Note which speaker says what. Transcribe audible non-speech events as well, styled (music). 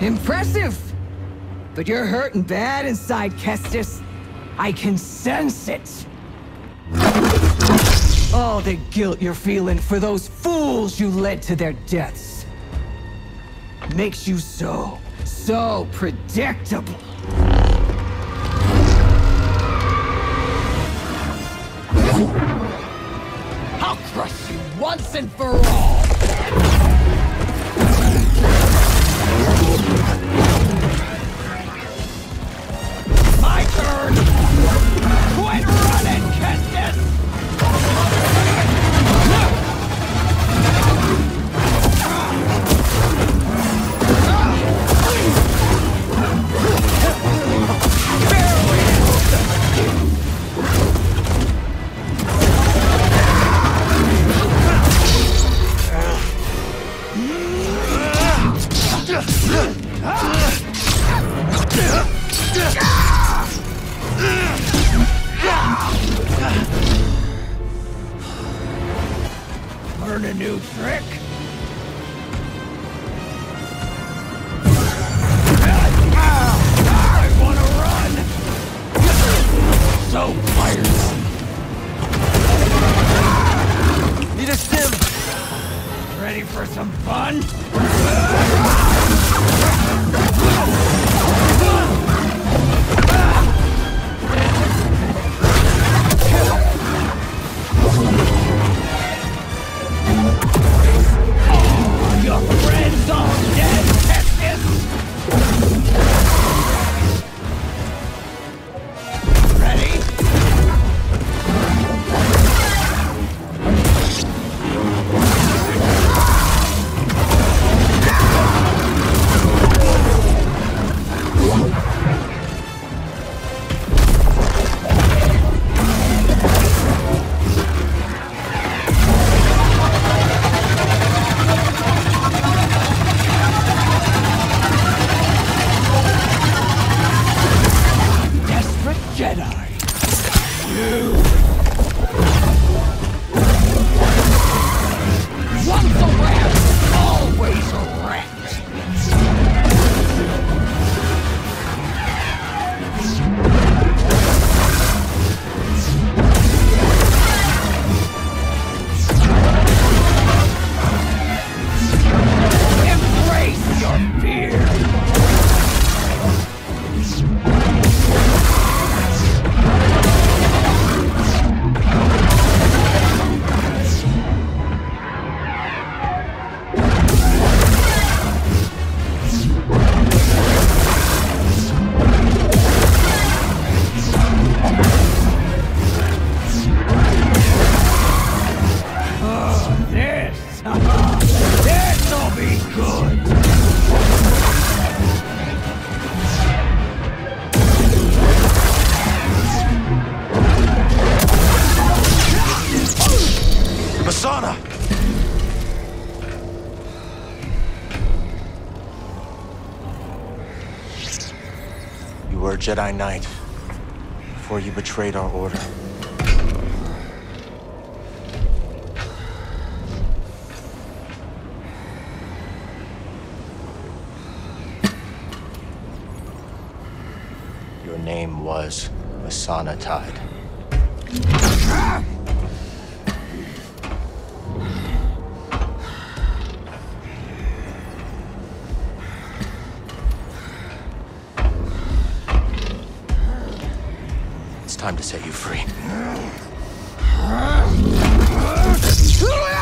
Speaker 1: Impressive! But you're hurting bad inside, Kestis. I can sense it. All the guilt you're feeling for those fools you led to their deaths makes you so, so predictable. I'll crush you once and for all! Learn a new trick? Ah! You! This! This'll be good!
Speaker 2: Masana! You were a Jedi Knight before you betrayed our order. Name was Masana Tide. It's time to set you free. (laughs)